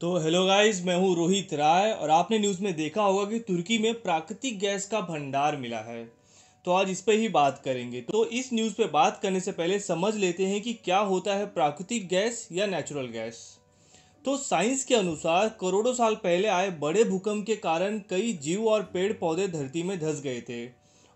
तो hello guys मैं हूँ रोहित राय और आपने न्यूज़ में देखा होगा कि तुर्की में प्राकृतिक गैस का भंडार मिला है। तो आज इस पे ही बात करेंगे। तो इस न्यूज़ पे बात करने से पहले समझ लेते हैं कि क्या होता है प्राकृतिक गैस या नेचुरल गैस। तो साइंस के अनुसार करोड़ों साल पहले आए बड़े भूकंप के कारण कई जीव और पेड़ पौधे धरती में धस गए थे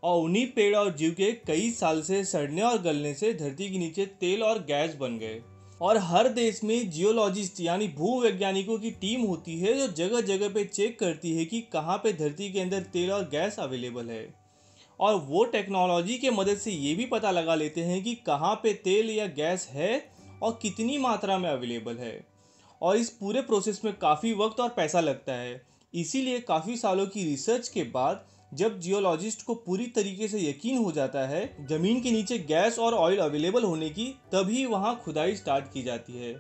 और उन्हीं पेड़ और जीव के कई साल से सड़ने और गलने से धरती के नीचे तेल और गैस बन गए। और हर देश में जियोलॉजिस्ट यानी भू वैज्ञानिकों की टीम होती है जो जगह जगह पे चेक करती है कि कहाँ पे धरती के अंदर तेल और गैस अवेलेबल है। और वो टेक्नोलॉजी के मदद से ये भी पता लगा लेते हैं कि कहाँ पे तेल या गैस है और कितनी मात्रा में अवेलेबल है। और इस पूरे प्रोसेस में काफ़ी वक्त और पैसा लगता है। इसीलिए काफ़ी सालों की रिसर्च के बाद जब जियोलॉजिस्ट को पूरी तरीके से यकीन हो जाता है ज़मीन के नीचे गैस और ऑयल अवेलेबल होने की, तभी वहाँ खुदाई स्टार्ट की जाती है।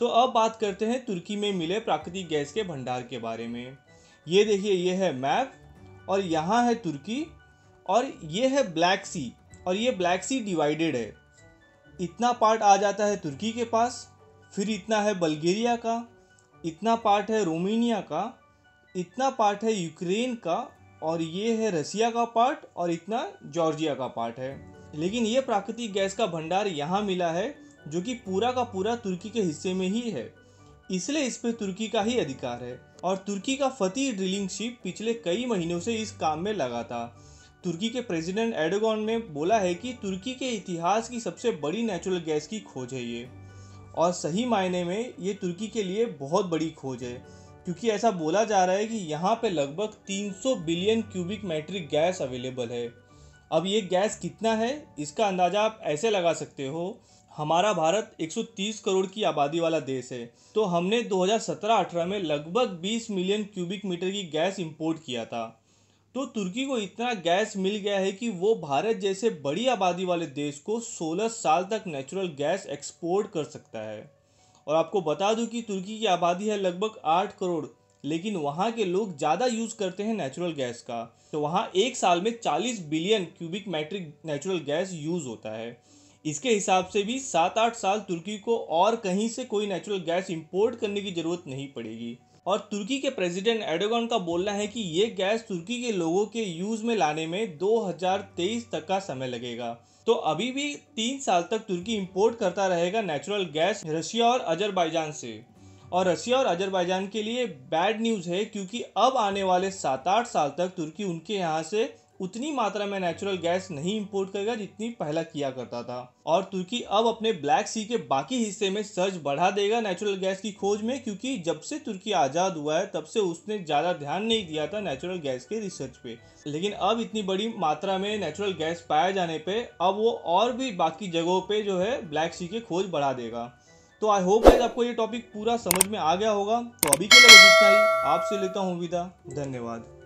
तो अब बात करते हैं तुर्की में मिले प्राकृतिक गैस के भंडार के बारे में। ये देखिए, ये है मैप और यहाँ है तुर्की और ये है ब्लैक सी और ये ब्लैक सी डिवाइडेड है। इतना पार्ट आ जाता है तुर्की के पास, फिर इतना है बल्गेरिया का, इतना पार्ट है रोमानिया का, इतना पार्ट है यूक्रेन का और ये है रसिया का पार्ट और इतना जॉर्जिया का पार्ट है। लेकिन ये प्राकृतिक गैस का भंडार यहाँ मिला है, जो कि पूरा का पूरा तुर्की के हिस्से में ही है। इसलिए इस पर तुर्की का ही अधिकार है। और तुर्की का फतेह ड्रिलिंग शिप पिछले कई महीनों से इस काम में लगा था। तुर्की के प्रेसिडेंट एडोगॉन ने बोला है कि तुर्की के इतिहास की सबसे बड़ी नेचुरल गैस की खोज है ये। और सही मायने में ये तुर्की के लिए बहुत बड़ी खोज है। क्योंकि ऐसा बोला जा रहा है कि यहाँ पे लगभग 300 billion cubic metric gas available है। अब ये गैस कितना है, इसका अंदाज़ा आप ऐसे लगा सकते हो, हमारा भारत 130 करोड़ की आबादी वाला देश है। तो हमने 2017-18 में लगभग 20 मिलियन क्यूबिक मीटर की गैस इंपोर्ट किया था। तो तुर्की को इतना गैस मिल गया है कि वो भारत जैसे बड़ी आबादी वाले देश को 16 साल तक नेचुरल गैस एक्सपोर्ट कर सकता है। और आपको बता दूँ कि तुर्की की आबादी है लगभग आठ करोड़, लेकिन वहाँ के लोग ज़्यादा यूज़ करते हैं नेचुरल गैस का। तो वहाँ एक साल में 40 billion cubic metric natural gas use होता है। इसके हिसाब से भी सात आठ साल तुर्की को और कहीं से कोई नेचुरल गैस इंपोर्ट करने की ज़रूरत नहीं पड़ेगी। और तुर्की के प्रेसिडेंट एडोगन का बोलना है कि ये गैस तुर्की के लोगों के यूज़ में लाने में 2023 तक का समय लगेगा। तो अभी भी तीन साल तक तुर्की इंपोर्ट करता रहेगा नेचुरल गैस रशिया और अजरबैजान से। और रशिया और अजरबैजान के लिए बैड न्यूज़ है क्योंकि अब आने वाले सात आठ साल तक तुर्की उनके यहाँ से उतनी मात्रा में नेचुरल गैस नहीं इंपोर्ट करेगा जितनी पहला किया करता था। और तुर्की अब अपने ब्लैक सी के बाकी हिस्से में सर्च बढ़ा देगा नेचुरल गैस की खोज में, क्योंकि जब से तुर्की आज़ाद हुआ है, तब से उसने ज़्यादा ध्यान नहीं दिया था नेचुरल गैस के रिसर्च पे। लेकिन अब इतनी बड़ी मात्रा में नेचुरल गैस पाए जाने पे, अब वो और भी बाकी जगहों पे जो है ब्लैक सी के खोज बढ़ा देगा। तो आई होप आपको ये टॉपिक पूरा समझ में आ गया होगा। तो अभी के लिए इतना ही। आपसे लेता हूँ विदा। धन्यवाद।